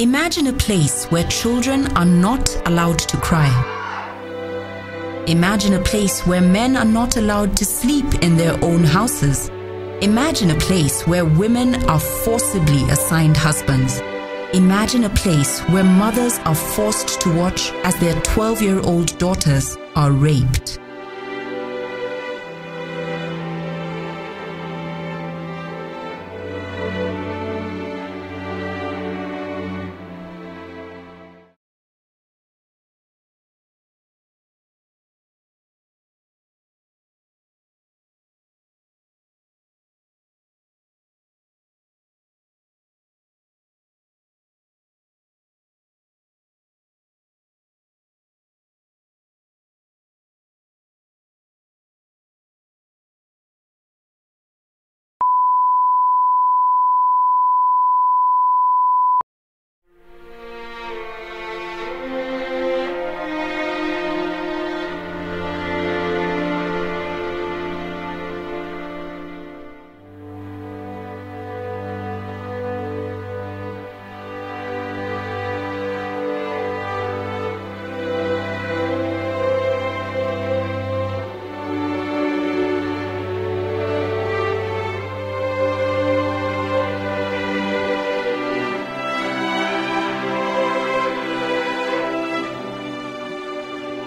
Imagine a place where children are not allowed to cry. Imagine a place where men are not allowed to sleep in their own houses. Imagine a place where women are forcibly assigned husbands. Imagine a place where mothers are forced to watch as their 12 year old daughters are raped.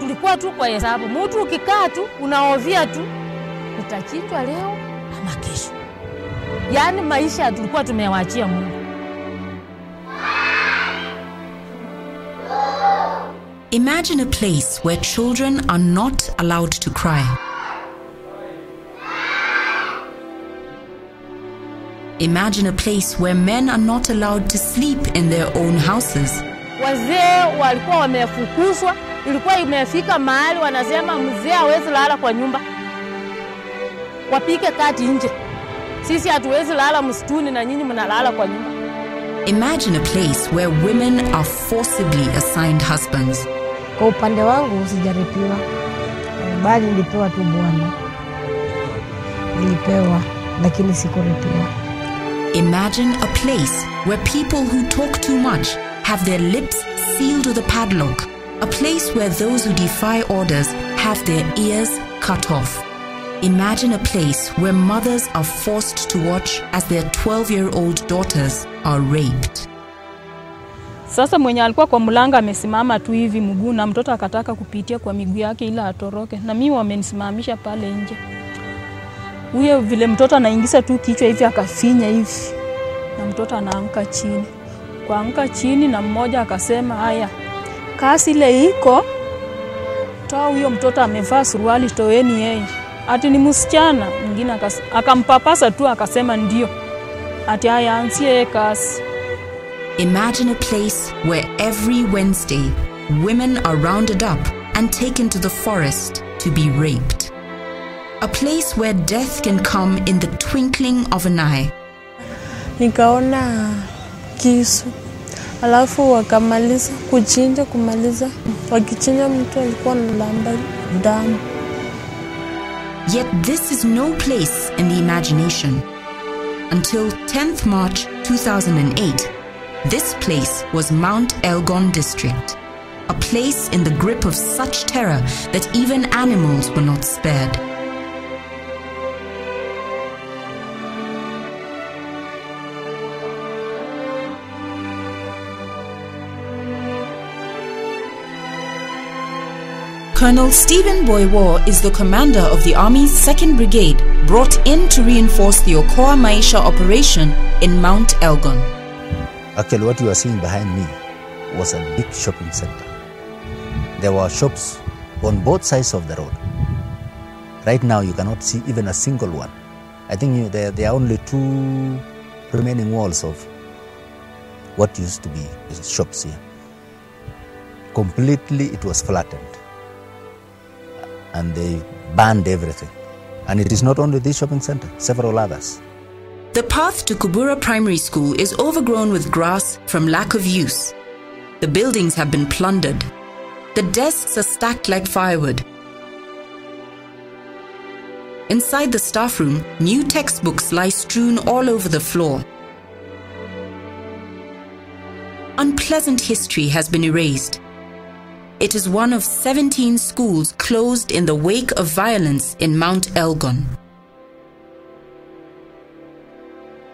Tulikuwa tu kwa hesabu. Mtu ukikaa tu unaovia tu utachinjwa leo ama kesho. Yaani maisha tulikuwa tumewachia Mungu. Imagine a place where children are not allowed to cry. Imagine a place where men are not allowed to sleep in their own houses. Wazee walikuwa wamefukuzwa, ilikuwa imefika mahali wanasema mzee hawezi lala kwa nyumba, wapike kati nje. Sisi hatuwezi lala msituni na nyinyi mnalala kwa nyumba. Imagine a place where women are forcibly assigned husbands. Kwa upande wangu sijaripiwa, bali nilipewa tu Bwana, nilipewa lakini sikuripiwa. Imagine a place where people who talk too much have their lips sealed with a padlock. A place where those who defy orders have their ears cut off. Imagine a place where mothers are forced to watch as their 12 year old daughters are raped. Sasa mwenye alikuwa kwa mlango amesimama tu hivi mguu, na mtoto akataka kupitia kwa miguu yake ila atoroke, na mimi wamenisimamisha pale nje. Huyo vile mtoto anaingiza tu kichwa hivi akafinya hivi, na mtoto anaanguka chini. Kuanguka chini, na mmoja akasema, haya kasi ile iko toa huyo mtoto, amevaa suruali, toeni yeye. Ati ni msichana. Mwingine akampapasa tu akasema ndio. Ati haya ansie yeye kasi. Imagine a place where every Wednesday women are rounded up and taken to the forest to be raped. A place where death can come in the twinkling of an eye. nikaona kisu, alafu wakamaliza kuchinja, kumaliza wakichinja mtu alikuwa damu. Yet this is no place in the imagination. Until 10th March 2008, this place was Mount Elgon District, a place in the grip of such terror that even animals were not spared. Colonel Stephen Boywa is the commander of the Army's 2nd Brigade brought in to reinforce the Okoa Maisha operation in Mount Elgon. Actually, what you are seeing behind me was a big shopping center. There were shops on both sides of the road. Right now, you cannot see even a single one. I think there, there are only two remaining walls of what used to be shops here. Completely, it was flattened. And they banned everything. And it is not only this shopping center, several others. The path to Kubura Primary School is overgrown with grass from lack of use. The buildings have been plundered. The desks are stacked like firewood. Inside the staff room, new textbooks lie strewn all over the floor. unpleasant history has been erased. It is one of 17 schools closed in the wake of violence in Mount Elgon.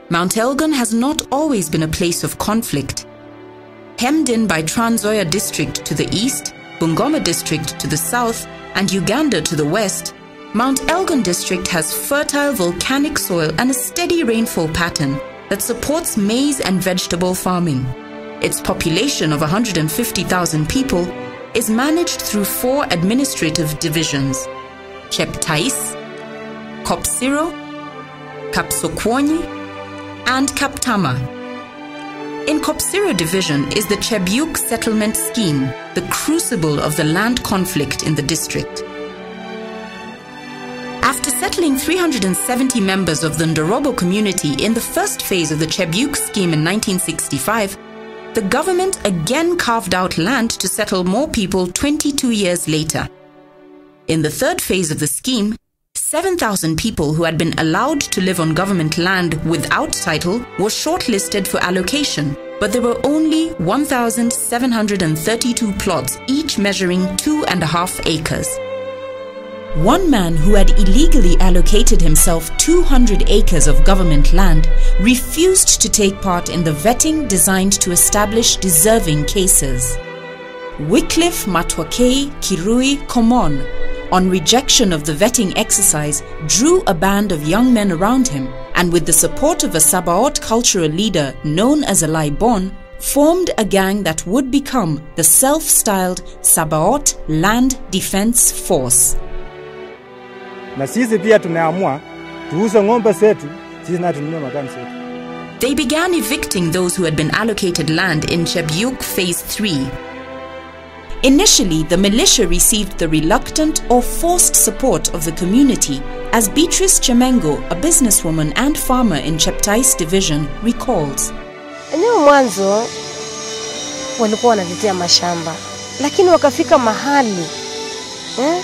Mount Elgon has not always been a place of conflict. Hemmed in by Trans Nzoia district to the east, Bungoma district to the south, and Uganda to the west, Mount Elgon district has fertile volcanic soil and a steady rainfall pattern that supports maize and vegetable farming. Its population of 150,000 people is managed through four administrative divisions Cheptais, Kopsiro, Kapsokwonyi, and Kaptama. In Kopsiro division is the Chebiuk settlement scheme, the crucible of the land conflict in the district. After settling 370 members of the Ndorobo community in the first phase of the Chebiuk scheme in 1965, the government again carved out land to settle more people 22 years later. In the third phase of the scheme, 7,000 people who had been allowed to live on government land without title were shortlisted for allocation, but there were only 1,732 plots, each measuring two and a half acres. One man who had illegally allocated himself 200 acres of government land refused to take part in the vetting designed to establish deserving cases. Wycliffe Matakwei Kirui Komon, on rejection of the vetting exercise, drew a band of young men around him and, with the support of a Sabaot cultural leader known as a Laibon, formed a gang that would become the self styled Sabaot Land Defense Force. Na sisi pia tumeamua tuuze ng'ombe zetu, sisi na tununue magari zetu. They began evicting those who had been allocated land in Chebyuk Phase 3. Initially, the militia received the reluctant or forced support of the community, as Beatrice Chemengo, a businesswoman and farmer in Cheptais division, recalls. Eneo mwanzo walikuwa wanatetea mashamba, lakini wakafika mahali eh,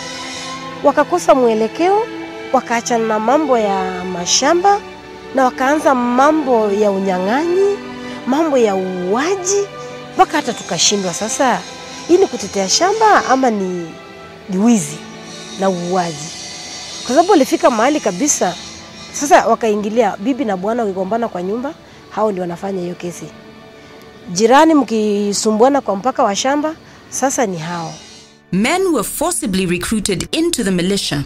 wakakosa mwelekeo, wakaachana na mambo ya mashamba na wakaanza mambo ya unyang'anyi, mambo ya uuaji, mpaka hata tukashindwa sasa, hii ni kutetea shamba ama ni, wizi na uuaji? Kwa sababu walifika mahali kabisa, sasa wakaingilia bibi na bwana wakigombana kwa nyumba, hao ndio wanafanya hiyo kesi. Jirani mkisumbuana kwa mpaka wa shamba, sasa ni hao. Men were forcibly recruited into the militia.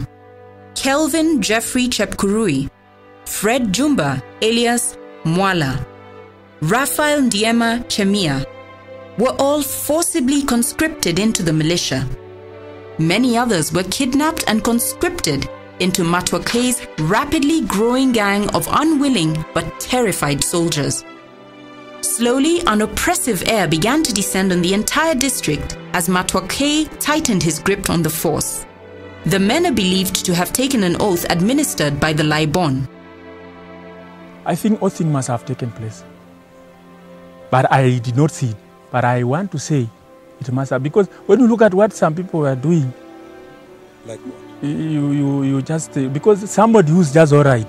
Kelvin Jeffrey Chepkurui, Fred Jumba alias Mwala, Raphael Ndiema Chemia were all forcibly conscripted into the militia. Many others were kidnapped and conscripted into Matakwei's rapidly growing gang of unwilling but terrified soldiers. Slowly, an oppressive air began to descend on the entire district as Matakwei tightened his grip on the force. The men are believed to have taken an oath administered by the Laibon. I think all things must have taken place. But I did not see it. But I want to say it must have because when you look at what some people were doing, Like what? you you, you just because somebody who's just all right,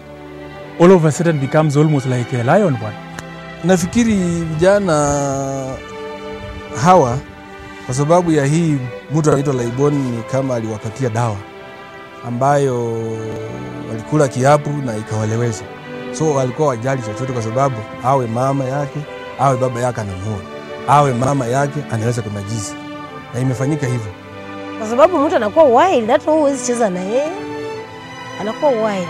all of a sudden becomes almost like a lion one. Nafikiri vijana hawa kwa sababu ya hii mtu anaitwa Laibon ni kama aliwapatia dawa ambayo walikula kiapu na ikawaleweza, so walikuwa wajali chochote, kwa sababu awe mama yake awe baba yake anamuona, awe mama yake anaweza kumajizi, na imefanyika hivyo. kwa sababu mtu anakuwa wild, hata huwezi cheza na yeye, anakuwa wild.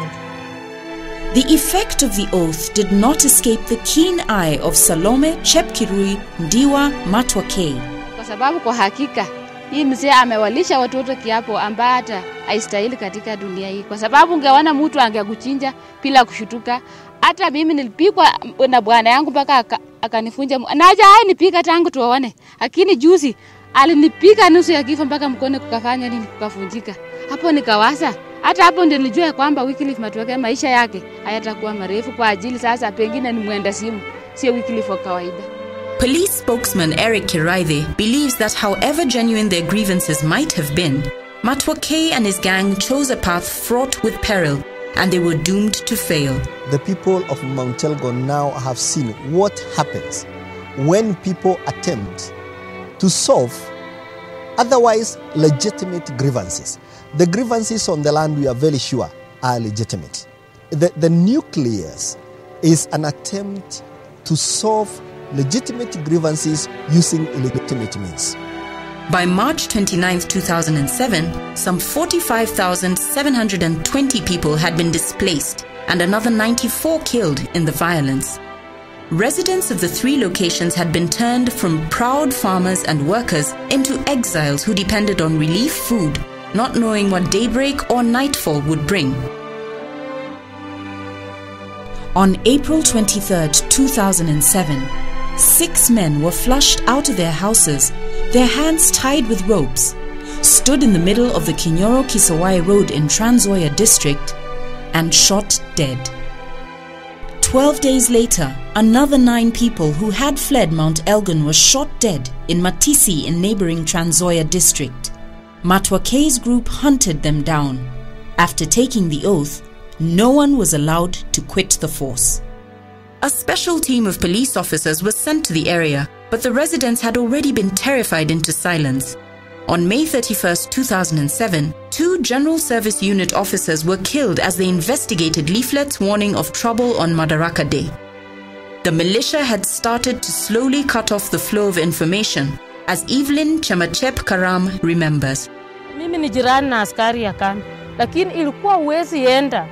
The effect of the oath did not escape the keen eye of Salome Chepkirui Ndiwa Matwakei. kwa sababu kwa hakika hii mzee amewalisha watoto kiapo ambaye hata haistahili katika dunia hii, kwa sababu ungeona mtu angekuchinja bila kushutuka. Hata mimi nilipikwa na bwana yangu mpaka akanifunja na haja hai nipika tangu tuone, lakini juzi alinipiga nusu ya kifo mpaka mkono kukafanya nini, kukafunjika. Hapo nikawasa hata hapo ndio nilijua kwamba Wycliffe Matwakei maisha yake hayatakuwa marefu, kwa ajili sasa pengine ni mwenda simu, sio Wycliffe wa kawaida. Police spokesman Eric Kiraithe believes that however genuine their grievances might have been, Matwake and his gang chose a path fraught with peril and they were doomed to fail. the people of Mount Elgon now have seen what happens when people attempt to solve otherwise legitimate grievances. The grievances on the land, we are very sure, are legitimate. The, the nucleus is an attempt to solve legitimate grievances using illegitimate means. By March 29, 2007, some 45,720 people had been displaced and another 94 killed in the violence. Residents of the three locations had been turned from proud farmers and workers into exiles who depended on relief food, not knowing what daybreak or nightfall would bring. On April 23, 2007, six men were flushed out of their houses, their hands tied with ropes, stood in the middle of the Kinyoro Kisawai Road in Trans district, and shot dead. Twelve days later, another nine people who had fled Mount Elgon were shot dead in Matisi in neighboring Trans district. Matwake's group hunted them down. After taking the oath, no one was allowed to quit the force. A special team of police officers was sent to the area, but the residents had already been terrified into silence. On May 31, 2007, two General Service Unit officers were killed as they investigated leaflets warning of trouble on Madaraka Day. The militia had started to slowly cut off the flow of information, as Evelyn Chamachep Karam remembers. Mimi ni jirani na askari ya kambi, lakini ilikuwa uwezi enda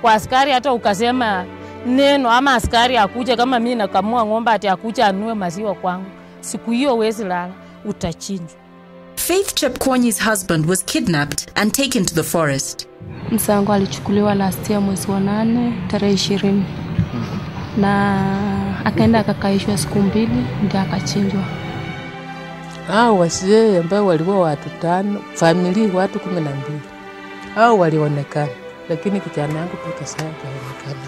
kwa askari hata ukasema neno ama askari akuja kama mimi nakamua ng'ombe ati akuja anue maziwa kwangu. Siku hiyo uwezi lala, utachinjwa. Faith Chepkwony's husband was kidnapped and taken to the forest. Msango alichukuliwa last year mwezi wa nane tarehe ishirini na akaenda akakaishwa siku mbili ndio akachinjwa. Ah, hao wazee ambao walikuwa watu tano, watu kumi na mbili, ah, hao walionekana, lakini kijana yangu mpaka sasa hajaonekana.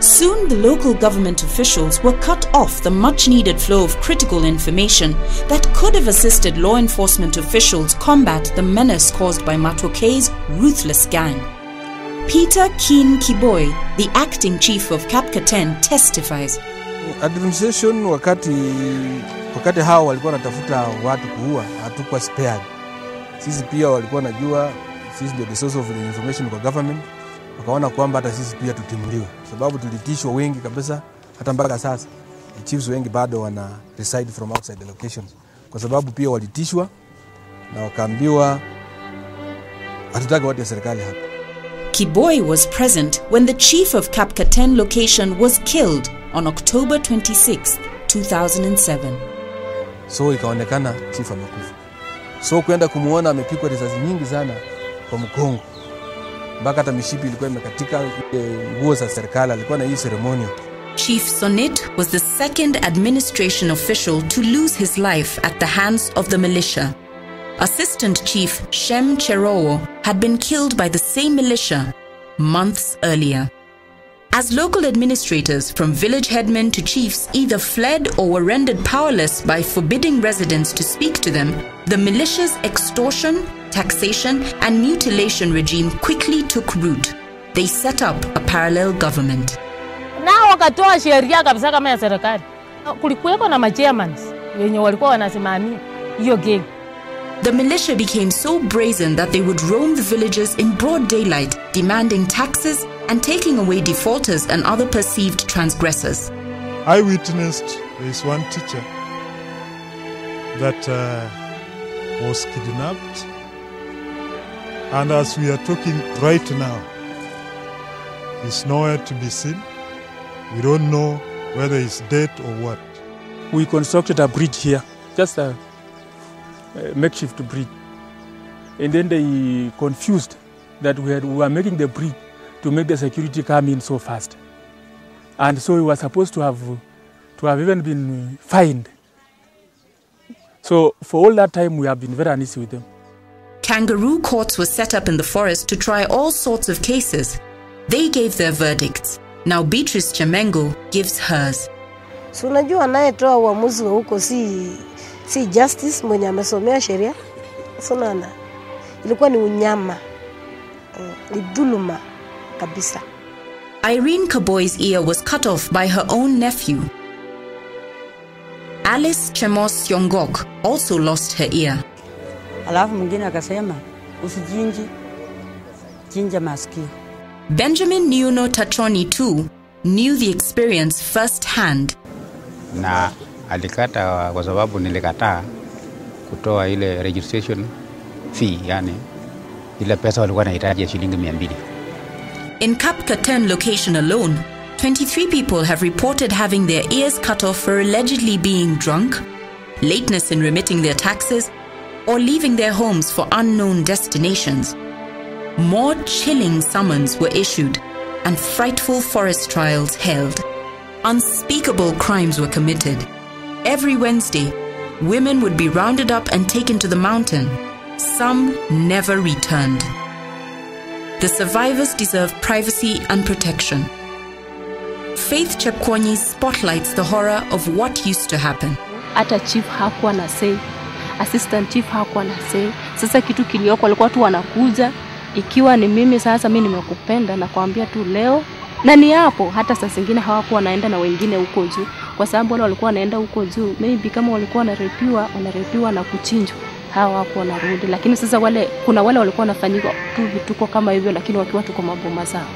Soon, the local government officials were cut off the much needed flow of critical information that could have assisted law enforcement officials combat the menace caused by Matoke's ruthless gang. Peter Keen Kiboy, the acting chief of Kapkaten, testifies. Administration wakati wakati hao walikuwa wanatafuta watu kuua, hatukuwa spared. Sisi pia walikuwa najua sisi ndio the source of the information kwa government, wakaona kwamba hata sisi pia tutimuliwe, sababu tulitishwa wengi kabisa, hata mpaka sasa chiefs wengi bado wana reside from outside the locations, kwa sababu pia walitishwa na wakaambiwa hatutaki watu ya serikali hapa. Kiboy was present when the chief of Kapkaten location was killed on October 26, 2007. so ikaonekana chief amekufa. So kwenda kumwona amepigwa risasi nyingi sana kwa mkongo, mpaka hata mishipi ilikuwa imekatika. eh, Nguo za serikali alikuwa na hii seremoni Chief Sonit was the second administration official to lose his life at the hands of the militia. Assistant Chief Shem Cherowo had been killed by the same militia months earlier. As local administrators, from village headmen to chiefs, either fled or were rendered powerless by forbidding residents to speak to them, the militia's extortion, taxation, and mutilation regime quickly took root. They set up a parallel government. nao wakatoa sheria kabisa kama ya serikali. Kulikuweko na machairmans wenye walikuwa wanasimamia hiyo gang. The militia became so brazen that they would roam the villages in broad daylight, demanding taxes and taking away defaulters and other perceived transgressors. I witnessed this one teacher that uh, was kidnapped, and as we are talking right now, he's nowhere to be seen. We don't know whether he's dead or what. We constructed a bridge here, just a, a makeshift bridge. And then they confused that we, had, we were making the bridge to make the security come in so fast. And so we were supposed to have, to have even been fined. So for all that time, we have been very uneasy with them. Kangaroo courts were set up in the forest to try all sorts of cases. They gave their verdicts. Now Beatrice Chemengo gives hers. So unajua anayetoa uamuzi wa huko si, si justice mwenye amesomea sheria. So nana, ilikuwa ni unyama, Mm, ni dhuluma kabisa. Irene Kaboy's ear was cut off by her own nephew. Alice Chemos Yongok also lost her ear. Alafu mwingine akasema usijinji chinja masikio. Benjamin Niuno Tachoni too knew the experience firsthand. na alikata kwa sababu nilikataa kutoa ile registration fee, yani ile pesa walikuwa nahitaji ya shilingi mia mbili. In Kapkaten location alone, 23 people have reported having their ears cut off for allegedly being drunk, lateness in remitting their taxes, or leaving their homes for unknown destinations. More chilling summons were issued and frightful forest trials held. Unspeakable crimes were committed. Every Wednesday, women would be rounded up and taken to the mountain. Some never returned. The survivors deserve privacy and protection. Faith Chepkwanyi spotlights the horror of what used to happen. hata chief hakuwa na say, assistant chief hakuwa na say. Sasa kitu kilioko walikuwa tu wanakuja, ikiwa ni mimi sasa, mi nimekupenda na kuambia tu leo, na ni hapo. Hata saa zingine hawakuwa wanaenda na wengine huko juu, kwa sababu wale walikuwa wanaenda huko juu, maybe kama walikuwa wanarepiwa, wanarepiwa na kuchinjwa hawa wapo wanarudi, lakini sasa wale kuna wale walikuwa wanafanyika tu vituko kama hivyo, lakini wakiwa tuko maboma zao.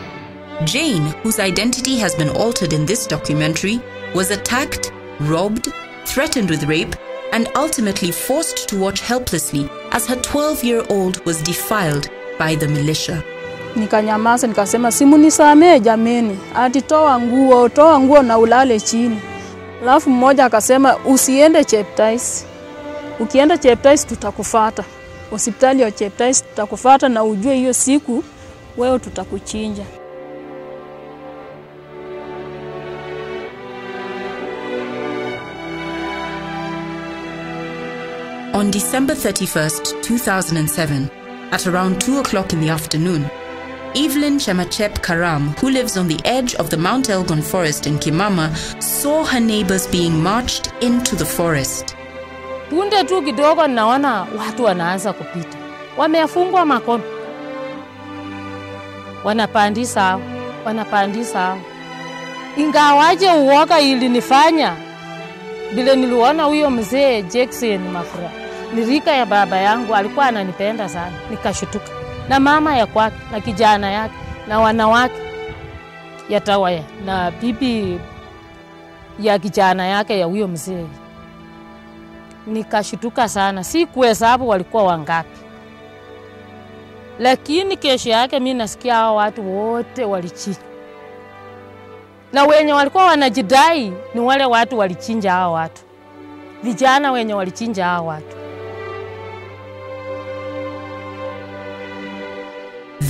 Jane, whose identity has been altered in this documentary, was attacked, robbed, threatened with rape, and ultimately forced to watch helplessly as her 12 year old was defiled by the militia. Nikanyamaza nikasema simunisamee jameni, ati toa nguo, toa nguo na ulale chini. Alafu mmoja akasema usiende Cheptais, ukienda Cheptais tutakufata hospitali ya Cheptais, tutakufata na ujue hiyo siku wewe tutakuchinja. On December 31st, 2007, at around 2 o'clock in the afternoon, Evelyn Chemachep Karam, who lives on the edge of the Mount Elgon forest in Kimama, saw her neighbors being marched into the forest. Punde tu kidogo naona watu wanaanza kupita, wamefungwa makono, wanapandisa wanapandisa. Ingawaje uoga ilinifanya vile niliona huyo mzee Jackson Mafura, nirika ya baba yangu, alikuwa ananipenda sana, nikashutuka. Na mama ya kwake na kijana yake na wanawake ya Tawaya na bibi ya kijana yake ya huyo mzee nikashtuka sana, si kuhesabu walikuwa wangapi, lakini kesho yake mi nasikia hao watu wote walichinja, na wenye walikuwa wanajidai ni wale watu walichinja hao watu, vijana wenye walichinja hao watu.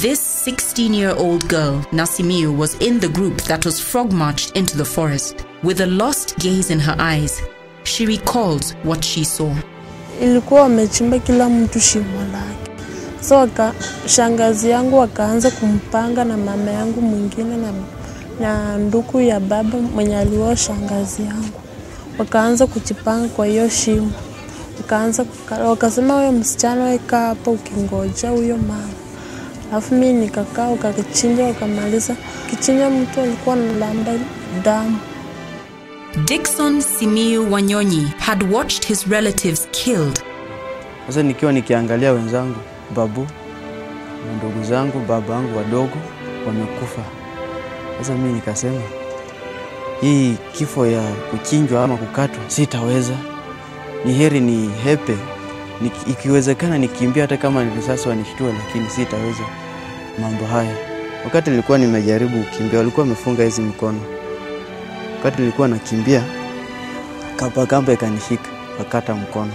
This 16 year old girl, Nasimiu, was in the group that was frog marched into the forest. With a lost gaze in her eyes, she recalls what she saw. ilikuwa wamechimba kila mtu shimo lake. So waka, shangazi yangu wakaanza kumpanga na mama yangu mwingine na, na nduku ya baba mwenye alioa shangazi yangu, wakaanza kujipanga kwa hiyo shimo, wakaanza wakasema, wewe msichana weka hapo ukingoja huyo mama. Alafu mimi nikakaa, wakakichinja, wakamaliza kichinja, mtu alikuwa analamba damu. Dixon Simiu Wanyonyi had watched his relatives killed. Sasa nikiwa nikiangalia wenzangu, babu na ndugu zangu, baba yangu wadogo wamekufa. Sasa mimi nikasema hii kifo ya kuchinjwa ama kukatwa sitaweza, ni heri ni hepe, ikiwezekana nikimbia, hata kama ni risasi wanishtue, lakini sitaweza mambo haya. Wakati nilikuwa nimejaribu kukimbia, walikuwa wamefunga hizi mkono. Wakati nilikuwa nakimbia, kamba kamba ikanishika, akata mkono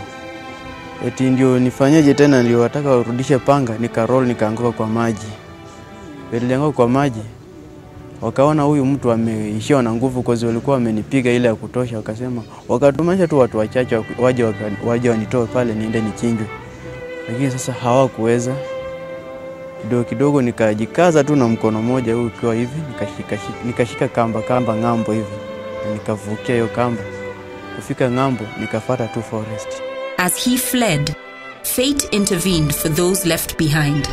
eti ndio nifanyeje tena, ndio wataka warudishe panga, nikarol nikaanguka kwa maji. Nilianguka kwa maji, wakaona huyu mtu ameishiwa na nguvu, kozi walikuwa wamenipiga ile ya kutosha, wakasema wakatumanisha tu watu wachache waje, waje wanitoe pale niende nichinjwe, lakini sasa hawakuweza. Kidogo kidogo nikajikaza tu na mkono mmoja huu ukiwa hivi, nikashika, shi- nikashika kamba kamba ng'ambo hivi nikavukia hiyo kamba. Kufika ng'ambo nikafata tu forest. As he fled, fate intervened for those left behind.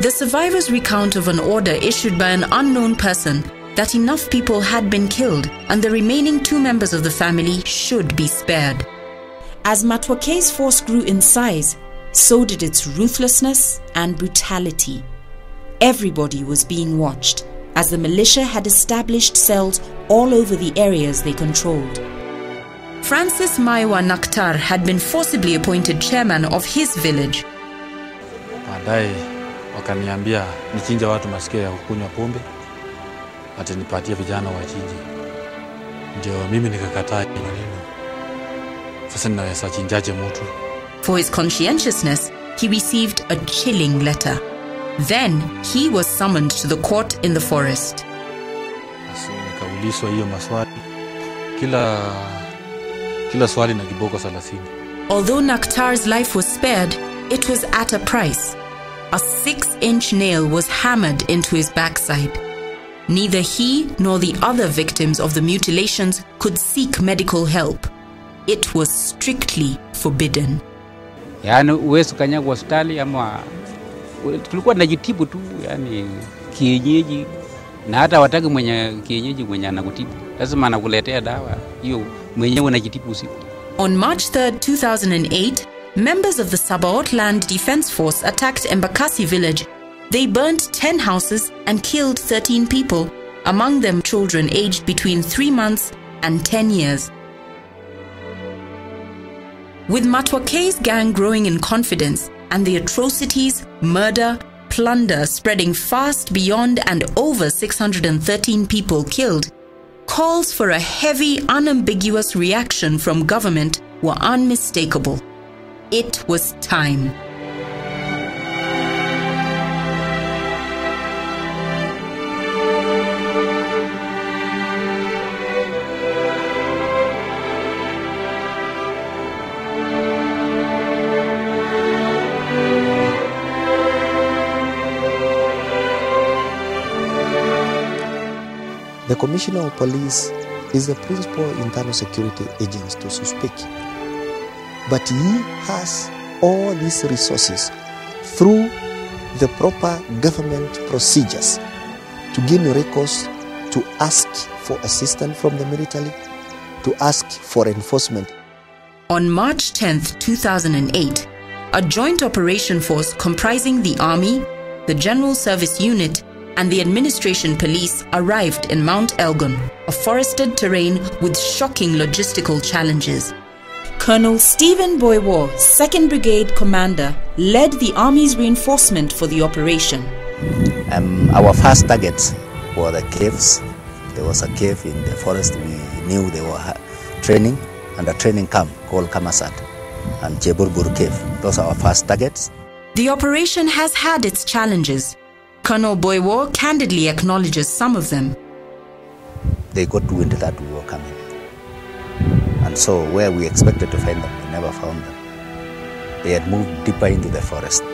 The survivors recount of an order issued by an unknown person that enough people had been killed and the remaining two members of the family should be spared. As Matwake's force grew in size, so did its ruthlessness and brutality. Everybody was being watched, as the militia had established cells all over the areas they controlled. Francis Maiwa Nakhtar had been forcibly appointed chairman of his village. Baadaye wakaniambia nichinje watu masikio ya kukunywa pombe, ati nipatie vijana wachinje. Ndio mimi nikakataa maneno. Sasa ninaweza chinjaje mtu? For his conscientiousness, he received a chilling letter. Then he was summoned to the court in the forest. Nikaulizwa hiyo maswali, kila kila swali na kiboko thelathini. Although Nakhtar's life was spared, it was at a price. A six inch nail was hammered into his backside. Neither he nor the other victims of the mutilations could seek medical help. It was strictly forbidden. Yaani uwezi ukanyaga hospitali ama tulikuwa tunajitibu tu, yani kienyeji, na hata wataki mwenye kienyeji mwenye anakutibu, lazima anakuletea dawa hiyo, mwenyewe unajitibu usiku. On March 3, 2008, members of the Sabaot Land Defense Force attacked Embakasi village. They burned 10 houses and killed 13 people, among them children aged between 3 months and 10 years. With Matwake's gang growing in confidence and the atrocities, murder, plunder spreading fast beyond and over 613 people killed, calls for a heavy, unambiguous reaction from government were unmistakable. It was time. The Commissioner of Police is the principal internal security agent to speak. But he has all these resources through the proper government procedures to gain recourse to ask for assistance from the military, to ask for enforcement. On March 10, 2008, a joint operation force comprising the Army, the General Service Unit, and the Administration Police arrived in Mount Elgon, a forested terrain with shocking logistical challenges. Colonel Stephen Boywa, 2nd Brigade Commander, led the Army's reinforcement for the operation. Um, our first targets were the caves. There was a cave in the forest. We knew they were training and a training camp called Kamasat and Jeburbur Cave. Those are our first targets. The operation has had its challenges. Colonel Boywa candidly acknowledges some of them. They got wind that we were coming. And so, where we expected to find them, we never found them. They had moved deeper into the forest.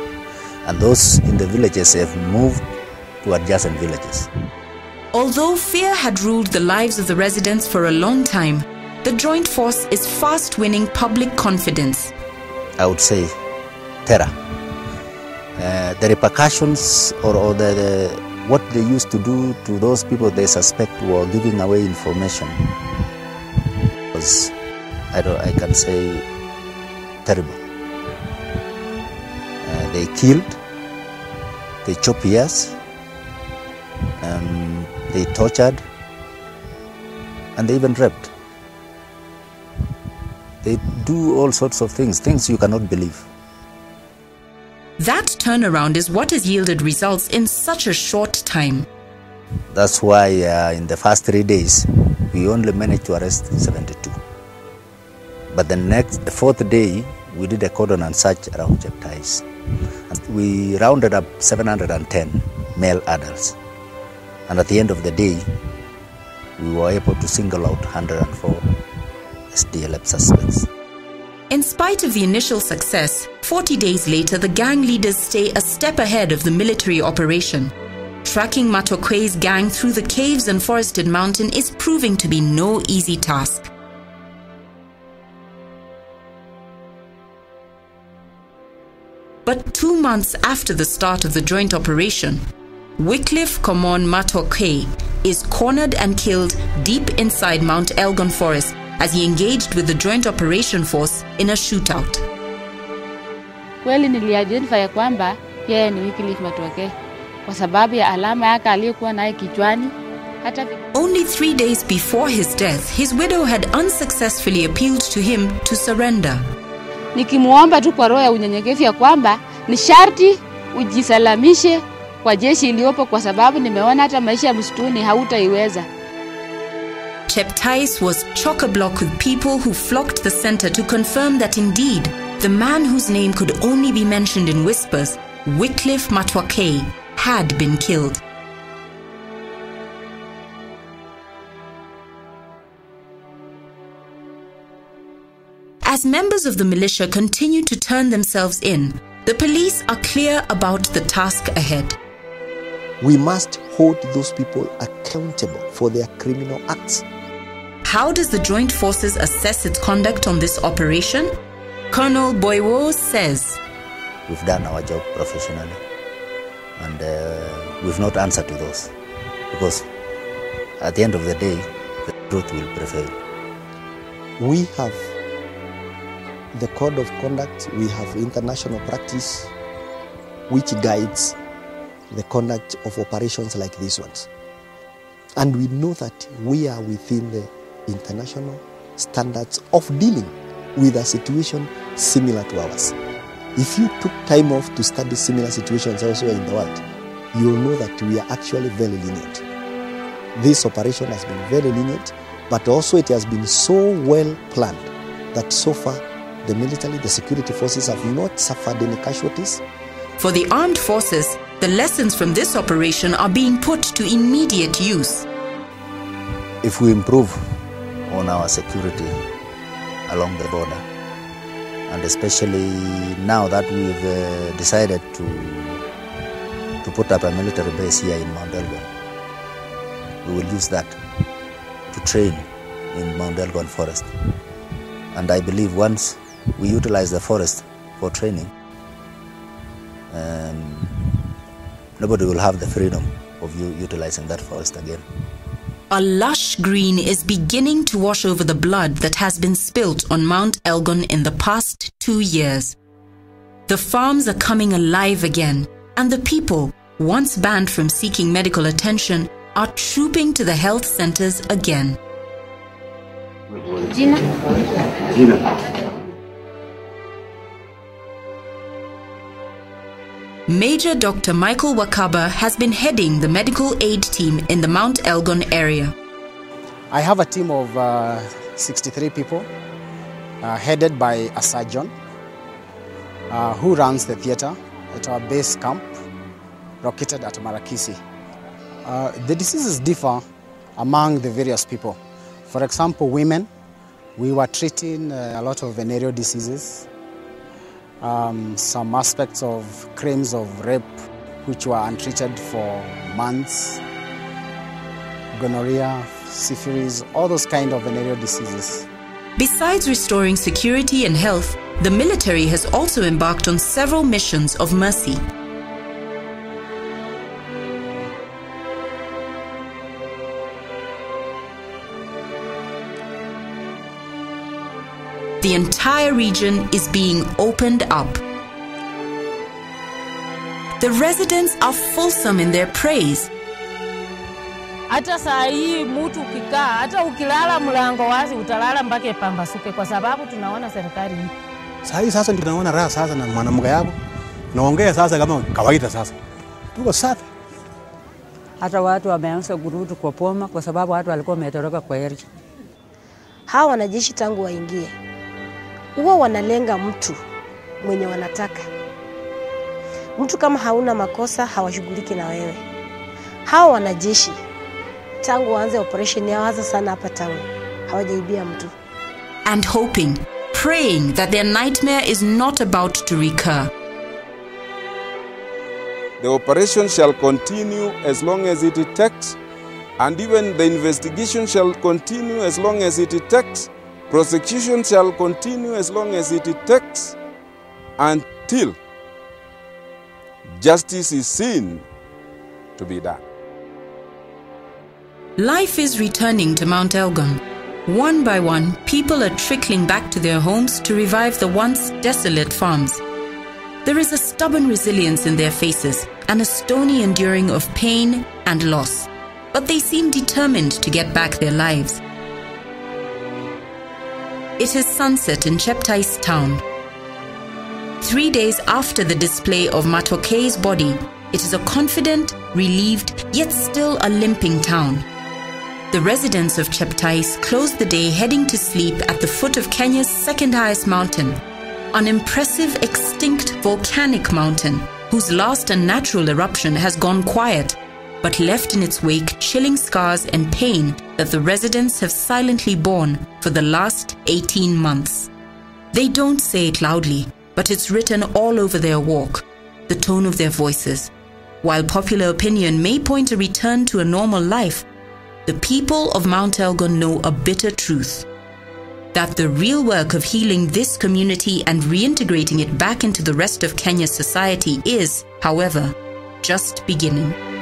And those in the villages have moved to adjacent villages. Although fear had ruled the lives of the residents for a long time, the joint force is fast winning public confidence. I would say terror. Uh, the repercussions or, or the, the, what they used to do to those people they suspect were giving away information was, I, don't, I can say, terrible. Uh, they killed, they chopped ears, um, they tortured, and they even raped. They do all sorts of things, things you cannot believe. That turnaround is what has yielded results in such a short time. That's why uh, in the first three days, we only managed to arrest 72. But the next, the fourth day, we did a cordon and search around Cheptais. And we rounded up 710 male adults. And at the end of the day, we were able to single out 104 SDLF suspects. In spite of the initial success, 40 days later, the gang leaders stay a step ahead of the military operation. Tracking Matakwei's gang through the caves and forested mountain is proving to be no easy task. But two months after the start of the joint operation, Wycliffe Komon Matakwei is cornered and killed deep inside Mount Elgon Forest as he engaged with the Joint Operation Force in a shootout. Kweli niliidentify ya kwamba yeye ni Wycliffe Matoke kwa sababu ya alama yake aliyokuwa naye kichwani. Hata Only three days before his death, his widow had unsuccessfully appealed to him to surrender. nikimwomba tu kwa roho ya unyenyekevu ya kwamba ni sharti ujisalamishe kwa jeshi iliyopo, kwa sababu nimeona hata maisha ya msituni hautaiweza. Cheptais was chock-a-block with people who flocked the center to confirm that indeed the man whose name could only be mentioned in whispers, Wycliffe Matwake, had been killed. As members of the militia continue to turn themselves in, the police are clear about the task ahead. We must hold those people accountable for their criminal acts. How does the Joint Forces assess its conduct on this operation? Colonel Boywa says We've done our job professionally and uh, we've not answered to those because at the end of the day, the truth will prevail. We have the code of conduct, we have international practice which guides the conduct of operations like these ones. And we know that we are within the international standards of dealing with a situation similar to ours. If you took time off to study similar situations elsewhere in the world, you'll know that we are actually very lenient. This operation has been very lenient, but also it has been so well planned that so far the military, the security forces have not suffered any casualties. For the armed forces, the lessons from this operation are being put to immediate use. If we improve on our security along the border, and especially now that we've uh, decided to to put up a military base here in Mount Elgon, we will use that to train in Mount Elgon forest. And I believe once we utilize the forest for training, um, nobody will have the freedom of u- utilizing that forest again. A lush green is beginning to wash over the blood that has been spilt on Mount Elgon in the past two years. The farms are coming alive again, and the people, once banned from seeking medical attention, are trooping to the health centers again. Jina Major Dr. Michael Wakaba has been heading the medical aid team in the Mount Elgon area. I have a team of uh, 63 people uh, headed by a surgeon uh, who runs the theater at our base camp located at Marakisi. Uh, the diseases differ among the various people. For example, women, we were treating uh, a lot of venereal diseases, um, some aspects of crimes of rape which were untreated for months, gonorrhea, syphilis, all those kind of venereal diseases. Besides restoring security and health, the military has also embarked on several missions of mercy. The entire region is being opened up. The residents are fulsome in their praise. Hata saa hii mtu ukikaa, hata ukilala mlango wazi, utalala mpaka pambasuke kwa sababu tunaona serikali hii Saa hii sasa ndio tunaona raha sasa na mwanamke yako. Naongea sasa kama kawaida sasa. Tuko safi. Hata watu wameanza kurudi kwa poma kwa sababu watu walikuwa wametoroka kwa heri. Hawa wanajeshi tangu waingie huwa wanalenga mtu mwenye wanataka. Mtu kama hauna makosa hawashughuliki na wewe. Hawa wanajeshi tangu waanze operation yao hasa sana hapa town hawajaibia mtu. and hoping, praying that their nightmare is not about to recur. The operation shall continue as long as it takes, and even the investigation shall continue as long as it takes. Prosecution shall continue as long as it takes, until justice is seen to be done. Life is returning to Mount Elgon. One by one, people are trickling back to their homes to revive the once desolate farms. There is a stubborn resilience in their faces and a stony enduring of pain and loss, but they seem determined to get back their lives. It is sunset in Cheptais town. Three days after the display of Matakwei's body, it is a confident, relieved, yet still a limping town. The residents of Cheptais close the day heading to sleep at the foot of Kenya's second highest mountain, an impressive extinct volcanic mountain whose last unnatural eruption has gone quiet, but left in its wake chilling scars and pain that the residents have silently borne for the last 18 months. They don't say it loudly, but it's written all over their walk, the tone of their voices. While popular opinion may point a return to a normal life, the people of Mount Elgon know a bitter truth that the real work of healing this community and reintegrating it back into the rest of Kenya's society is, however, just beginning.